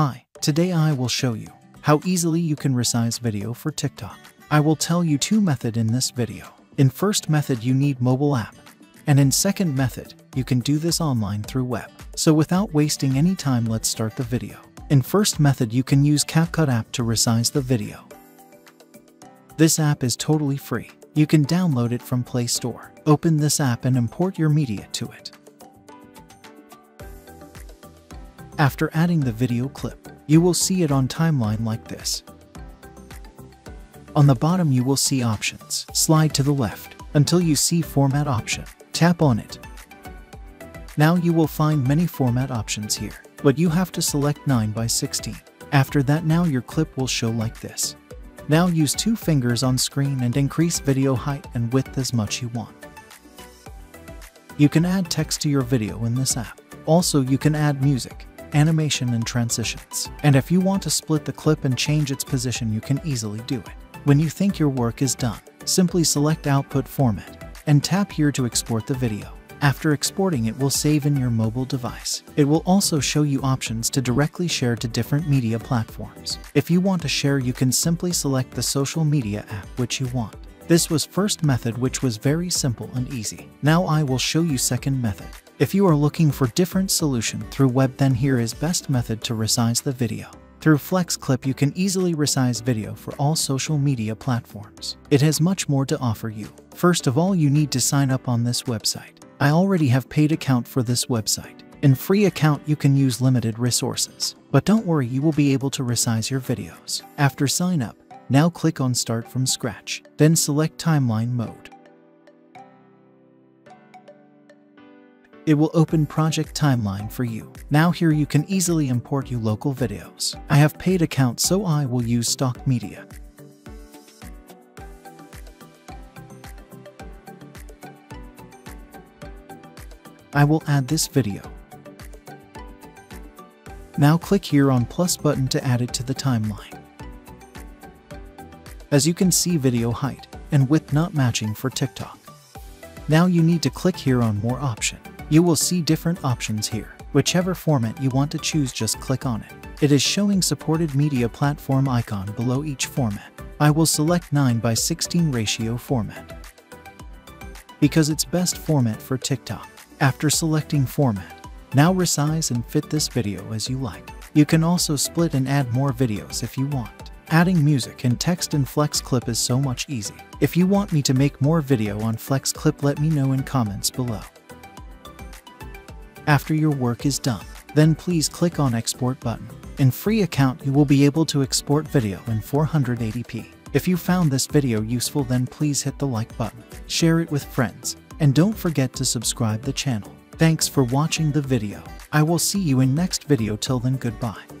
Hi, today I will show you how easily you can resize video for TikTok. I will tell you two method in this video. In first method you need mobile app, and in second method you can do this online through web. So without wasting any time let's start the video. In first method you can use CapCut app to resize the video. This app is totally free. You can download it from Play Store. Open this app and import your media to it. After adding the video clip, you will see it on timeline like this. On the bottom you will see options. Slide to the left until you see format option. Tap on it. Now you will find many format options here, but you have to select 9 by 16. After that now your clip will show like this. Now use two fingers on screen and increase video height and width as much you want. You can add text to your video in this app. Also you can add music, animation and transitions. And if you want to split the clip and change its position you can easily do it. When you think your work is done, simply select output format and tap here to export the video. After exporting it will save in your mobile device. It will also show you options to directly share to different media platforms. If you want to share you can simply select the social media app which you want. This was first method which was very simple and easy. Now I will show you second method. If you are looking for different solution through web then here is best method to resize the video. Through FlexClip you can easily resize video for all social media platforms. It has much more to offer you. First of all you need to sign up on this website. I already have paid account for this website. In free account you can use limited resources. But don't worry you will be able to resize your videos. After sign up, now click on start from scratch. Then select timeline mode. it will open project timeline for you. Now here you can easily import your local videos. I have paid account so I will use stock media. I will add this video. Now click here on plus button to add it to the timeline. As you can see video height and width not matching for TikTok. Now you need to click here on more option. You will see different options here. Whichever format you want to choose just click on it. It is showing supported media platform icon below each format. I will select 9 by 16 ratio format because it's best format for TikTok. After selecting format, now resize and fit this video as you like. You can also split and add more videos if you want. Adding music and text in FlexClip is so much easy. If you want me to make more video on FlexClip let me know in comments below. After your work is done, then please click on Export button. In free account, you will be able to export video in 480p. If you found this video useful then please hit the like button, share it with friends, and don't forget to subscribe the channel. Thanks for watching the video. I will see you in next video till then goodbye.